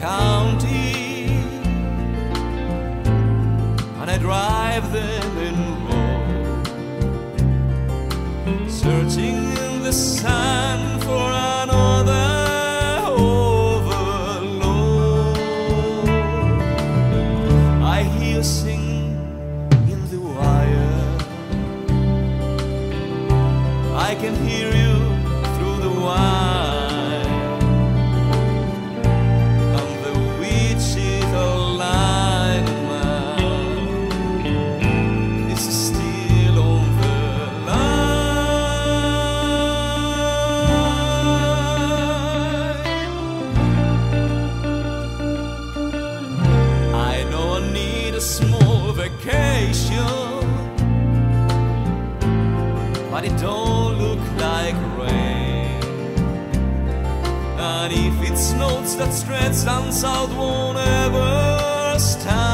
county, and I drive them in road, searching in the sun for another overload. I hear you sing in the wire. I can hear you but it don't look like rain. And if it snows, that stretch down south won't ever stand.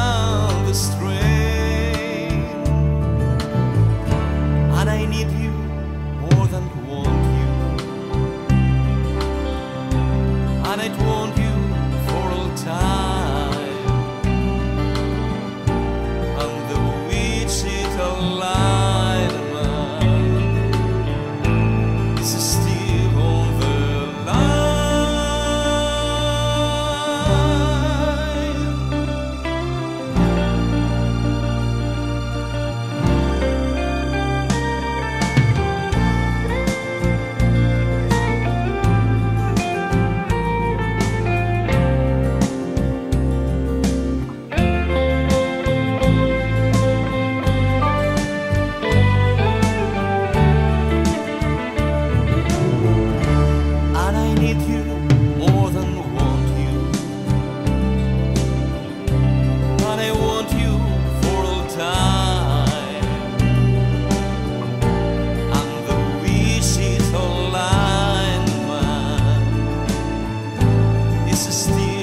desistir.